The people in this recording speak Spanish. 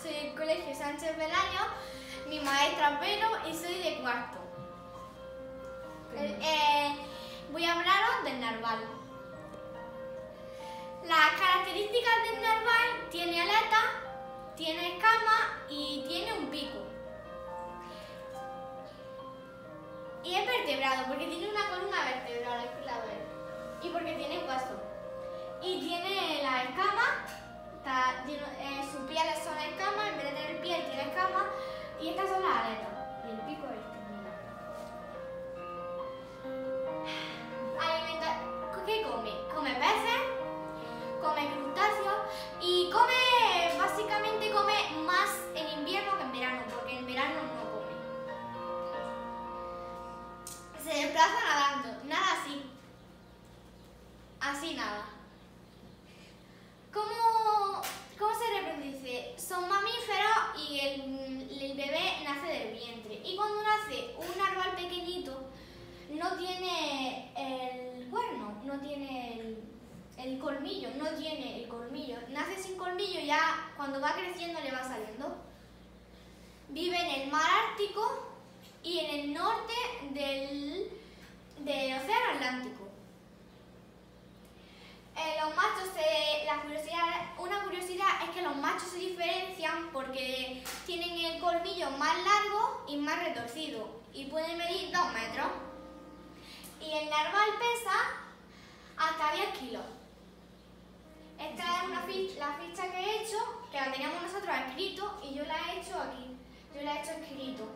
soy del Colegio Sánchez Belaño, mi maestra es Vero y soy de cuarto. Eh, eh, voy a hablaros del narval. Las características del narval tiene aleta, tiene escama y tiene un pico. Y es vertebrado porque tiene una columna vertebral. Y porque tiene hueso. Y tiene la escama, Así nada. ¿Cómo, cómo se reproduce? Son mamíferos y el, bebé nace del vientre. Y cuando nace un narval pequeñito, no tiene el cuerno, no tiene el, colmillo, no tiene el colmillo. Nace sin colmillo, ya cuando va creciendo le va saliendo. Vive en el mar Ártico y en el norte del Océano Atlántico. Eh, los machos, se- la curiosidad, una curiosidad es que los machos se diferencian porque tienen el colmillo más largo y más retorcido y pueden medir 2 metros. Y el narval pesa hasta 10 kilos. Esta es la ficha que he hecho, que la teníamos nosotros escrito y yo la he hecho aquí. Yo la he hecho escrito.